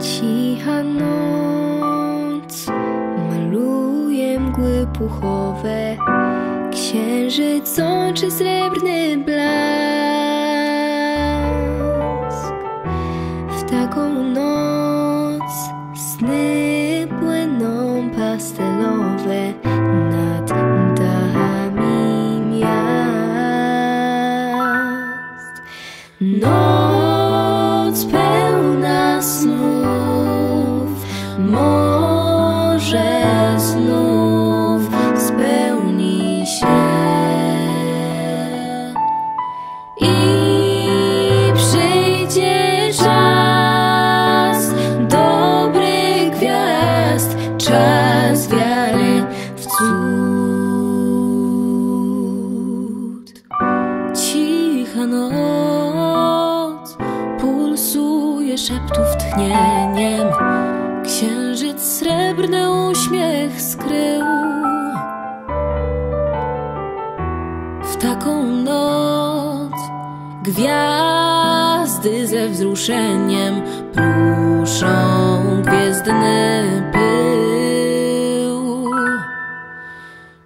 Cicha noc maluje mgły puchowe, księżyc oczy srebrny blask. W taką noc sny płyną pastelowe nad dachami miast. Noc cud. Cicha noc pulsuje szeptów tchnieniem. Księżyc srebrny uśmiech skrył. W taką noc gwiazdy ze wzruszeniem Pruszą gwiezdny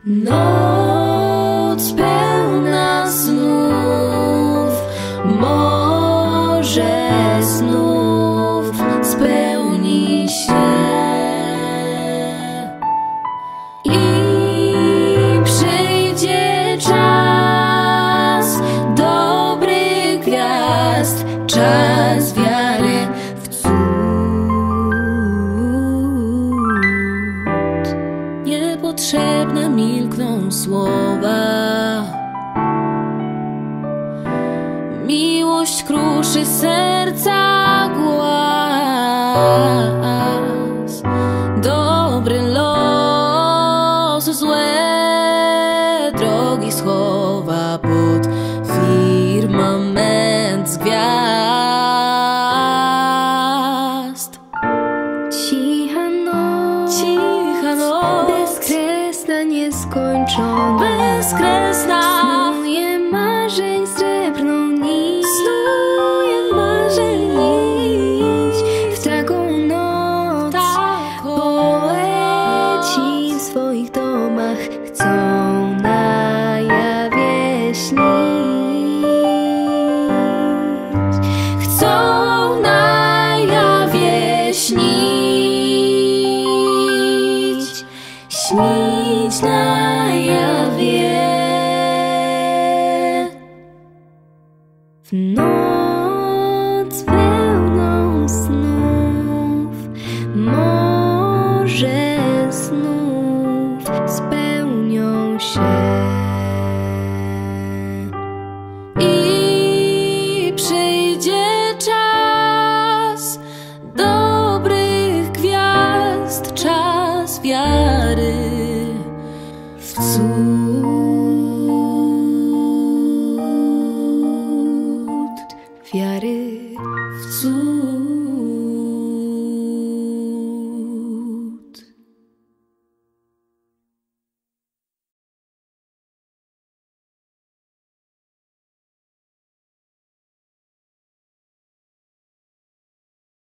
Noc pełna snów, może znów spełni się. I przyjdzie czas dobrych gwiazd, czas wiary Milkną słowa. Miłość kruszy serca głaz. Dobry los złe drogi schowa pod nieskończona, bezkresna. W